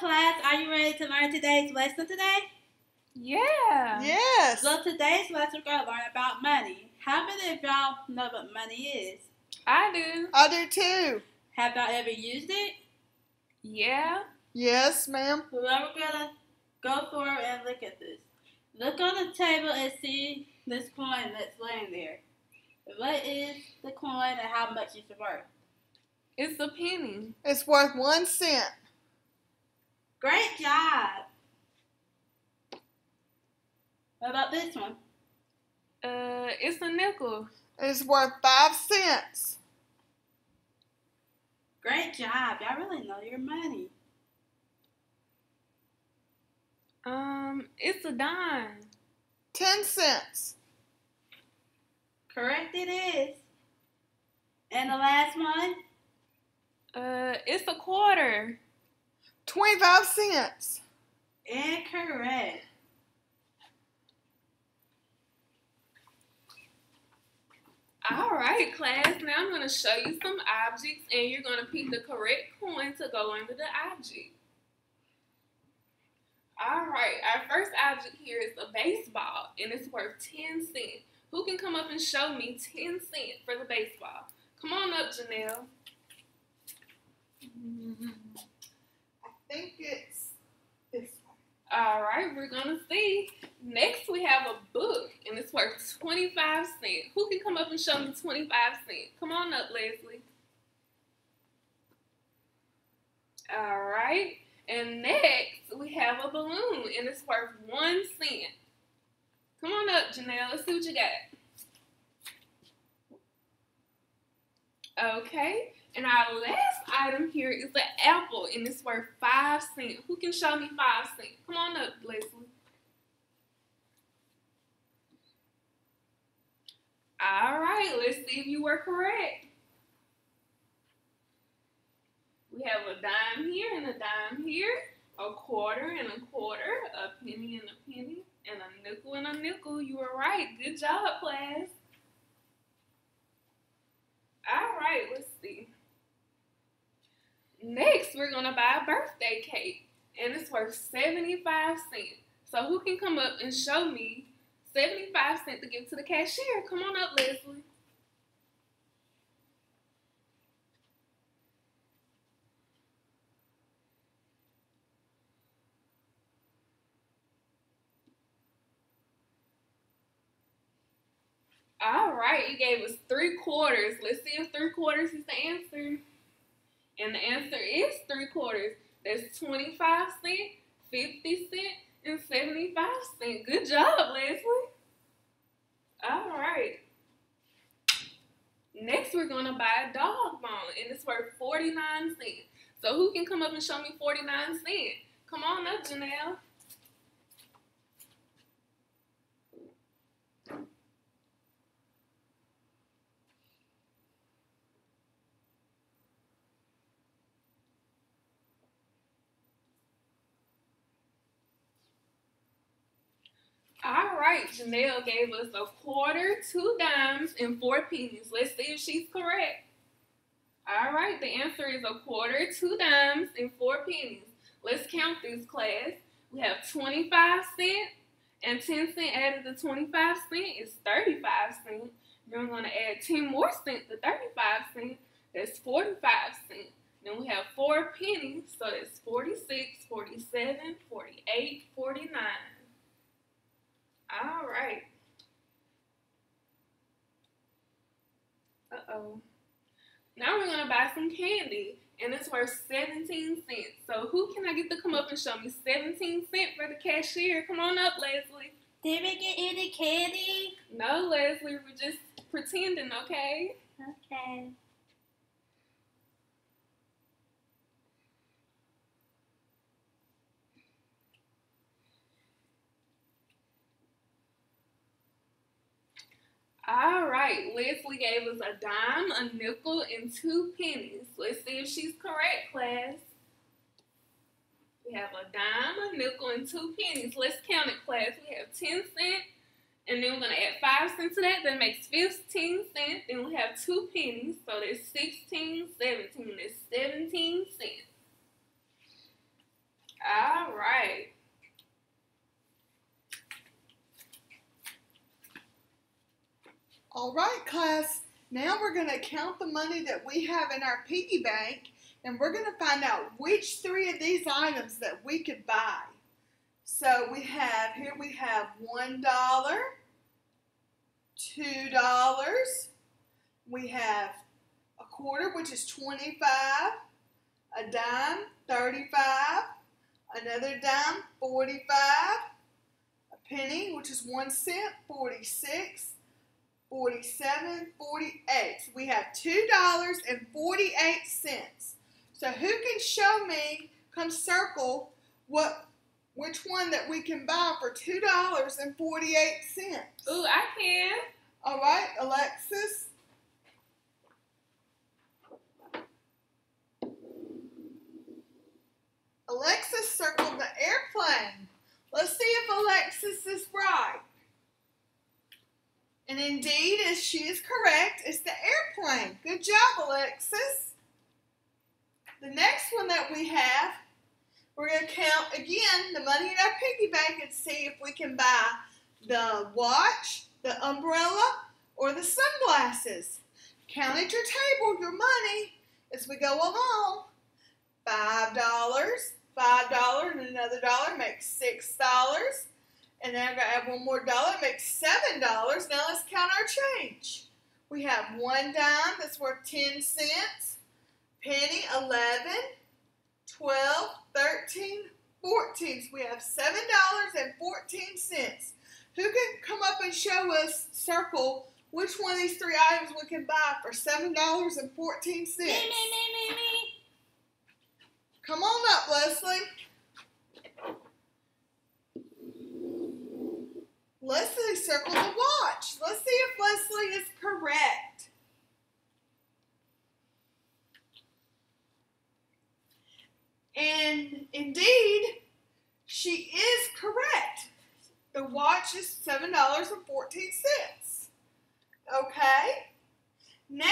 class, are you ready to learn today's lesson today? Yeah. Yes. So today's lesson we're gonna learn about money. How many of y'all know what money is? I do. I do too. Have y'all ever used it? Yeah. Yes, ma'am. Well, we're gonna go forward and look at this. Look on the table and see this coin that's laying there. What is the coin and how much is it worth? It's a penny. It's worth one cent. Great job. What about this one? Uh, it's a nickel. It's worth five cents. Great job. Y'all really know your money. Um, it's a dime. Ten cents. Correct it is. And the last one? Uh, it's a quarter. Twenty-five cents. Incorrect. All right, class. Now I'm going to show you some objects, and you're going to pick the correct coin to go under the object. All right, our first object here is a baseball, and it's worth 10 cents. Who can come up and show me 10 cents for the baseball? Come on up, Janelle. Think it's this one. All right, we're gonna see. Next, we have a book, and it's worth 25 cents. Who can come up and show me 25 cents? Come on up, Leslie. All right, and next, we have a balloon, and it's worth one cent. Come on up, Janelle. Let's see what you got. Okay, and our last item here is the apple, and it's worth five cents. Who can show me five cents? Come on up, Leslie. All right, let's see if you were correct. We have a dime here and a dime here, a quarter and a quarter, a penny and a penny, and a nickel and a nickel. You were right. Good job, class. All right, let's. Next, we're gonna buy a birthday cake, and it's worth 75 cents. So who can come up and show me 75 cents to give to the cashier? Come on up, Leslie. All right, you gave us three quarters. Let's see if three quarters is the answer. And the answer is three quarters. That's 25 cents, 50 cents, and 75 cents. Good job, Leslie. All right. Next, we're going to buy a dog bone, and it's worth 49 cents. So who can come up and show me 49 cents? Come on up, Janelle. All right, Janelle gave us a quarter, two dimes, and four pennies. Let's see if she's correct. All right, the answer is a quarter, two dimes, and four pennies. Let's count this class. We have 25 cents and 10 cents added to 25 cents is 35 cents. Then we're going to add 10 more cents to 35 cents. That's 45 cents. Then we have four pennies, so that's 46, 47, 48, 49. All right. Uh-oh. Now we're going to buy some candy, and it's worth 17 cents. So who can I get to come up and show me 17 cents for the cashier? Come on up, Leslie. Did we get any candy? No, Leslie, we're just pretending, okay? Okay. All right, Leslie gave us a dime, a nickel, and two pennies. Let's see if she's correct, class. We have a dime, a nickel, and two pennies. Let's count it, class. We have 10 cents, and then we're going to add 5 cents to that. That makes 15 cents. Then we have two pennies, so that's 16, 17. That's 17 cents. All right, class. Now we're going to count the money that we have in our piggy bank and we're going to find out which three of these items that we could buy. So we have, here we have $1, $2, we have a quarter, which is 25, a dime, 35, another dime, 45, a penny, which is 1 cent, 46, 47, 48. So we have $2.48. So who can show me, come circle, what which one that we can buy for $2.48? Ooh, I can. All right, Alexis. Alexis circled the airplane. Let's see if Alexis is right. And indeed, as she is correct, it's the airplane. Good job, Alexis. The next one that we have, we're going to count again the money in our piggy bank and see if we can buy the watch, the umbrella, or the sunglasses. Count at your table your money as we go along. Five dollars, five dollars, and another dollar makes six dollars. And then I'm going to add one more dollar, makes seven dollars. Now let's count our change. We have one dime that's worth 10 cents, penny 11, 12, 13, 14. So we have $7.14. Who can come up and show us, circle, which one of these three items we can buy for $7.14? Me, me, me, me, me. Come on up, Leslie. Leslie circled the watch. Let's see if Leslie is correct. And indeed, she is correct. The watch is $7.14. Okay? Now,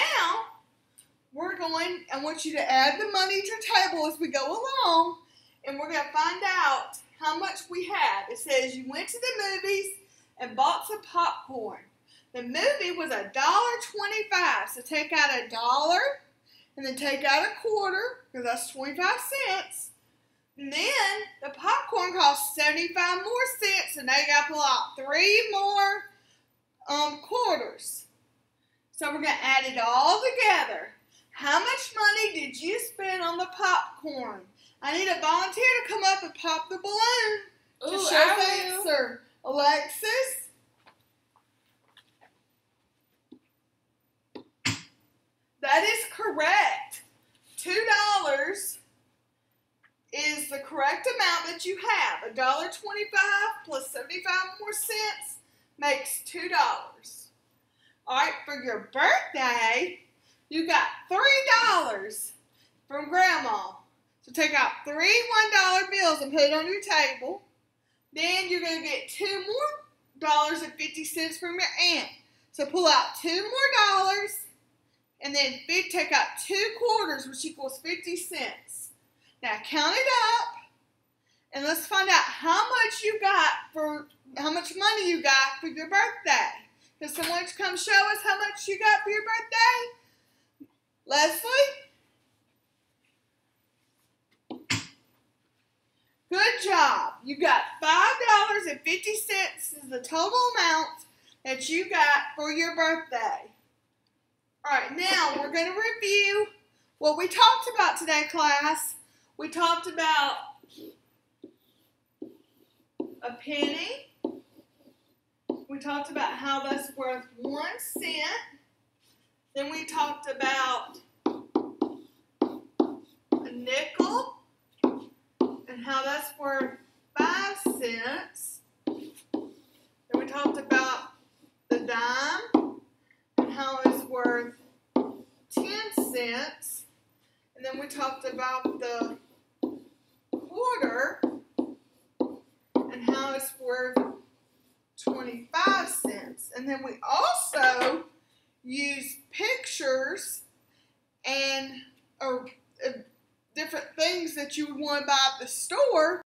we're going, I want you to add the money to your table as we go along, and we're going to find out how much we have. It says you went to the movies and bought some popcorn. The movie was a dollar twenty-five, so take out a dollar and then take out a quarter because that's twenty-five cents. And then the popcorn cost seventy-five more cents, and they got to pull out three more um, quarters. So we're gonna add it all together. How much money did you spend on the popcorn? I need a volunteer to come up and pop the balloon to show the answer. Alexis? That is correct. Two dollars is the correct amount that you have. A dollar twenty-five plus seventy-five more cents makes two dollars. All right, for your birthday, you got three dollars from Grandma. So take out three one-dollar bills and put it on your table. Then you're going to get two more dollars and 50 cents from your aunt. So pull out two more dollars and then take out two quarters, which equals 50 cents. Now count it up and let's find out how much you got for how much money you got for your birthday. Can someone come show us how much you got for your birthday? Leslie? Good job. You got $5.50 is the total amount that you got for your birthday. All right, now we're going to review what we talked about today, class. We talked about a penny. We talked about how that's worth one cent. Then we talked about a nickel and how that's worth five cents. Then we talked about the dime and how it's worth ten cents. And then we talked about the quarter and how it's worth 25 cents. And then we also use pictures and or, different things that you would want to buy at the store